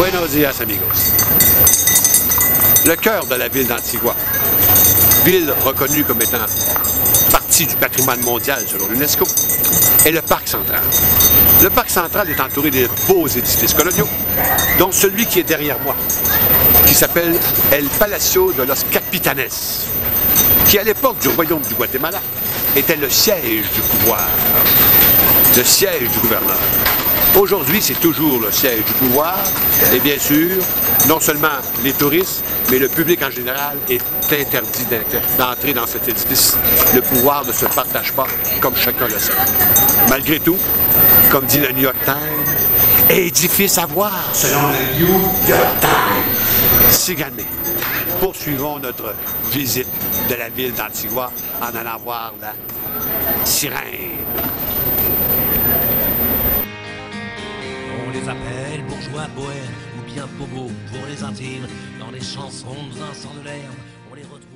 Buenos días, amigos. Le cœur de la ville d'Antigua, ville reconnue comme étant partie du patrimoine mondial selon l'UNESCO, est le parc central. Le parc central est entouré de beaux édifices coloniaux, dont celui qui est derrière moi, qui s'appelle El Palacio de los Capitanes, qui à l'époque du royaume du Guatemala était le siège du pouvoir, le siège du gouverneur. Aujourd'hui, c'est toujours le siège du pouvoir. Et bien sûr, non seulement les touristes, mais le public en général est interdit d'entrer dans cet édifice. Le pouvoir ne se partage pas comme chacun le sait. Malgré tout, comme dit le New York Times, édifice à voir selon le New York Times. Sigané. Poursuivons notre visite de la ville d'Antigua en allant voir la sirène. Les bourgeois bohèmes ou bien bobos pour les intimes. Dans les chansons de Vincent de l'herbe, on les retrouve.